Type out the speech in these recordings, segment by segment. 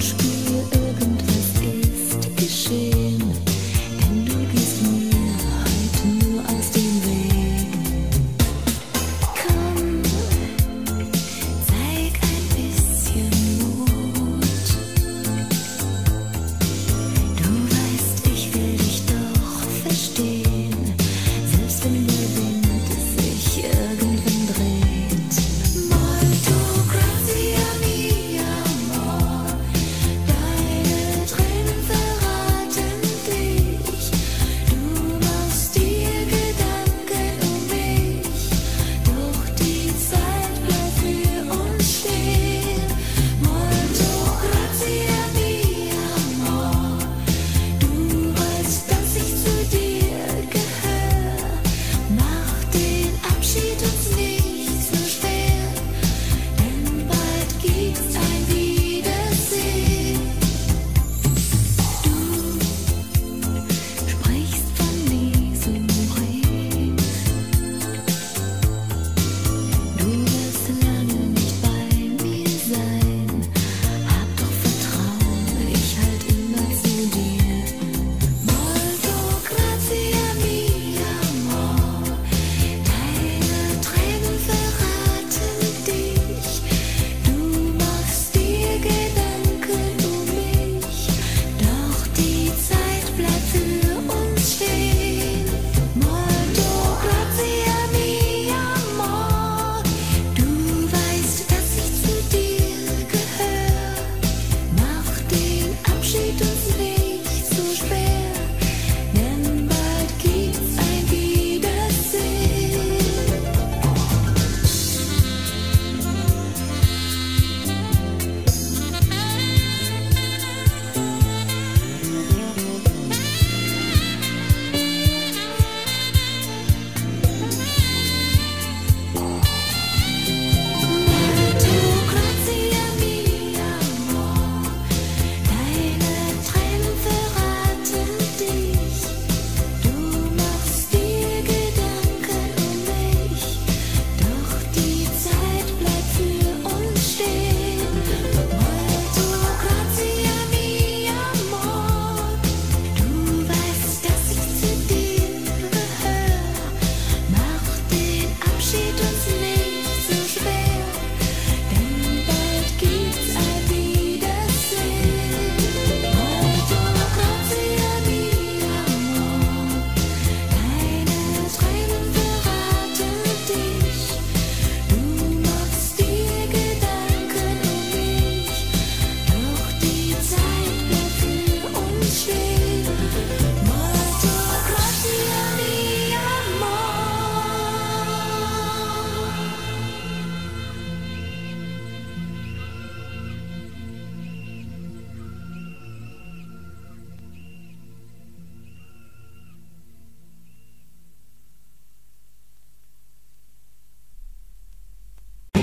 lunch.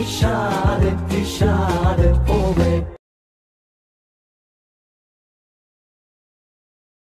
Schade, wie schade, oh weh.